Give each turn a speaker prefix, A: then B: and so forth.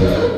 A: Yeah.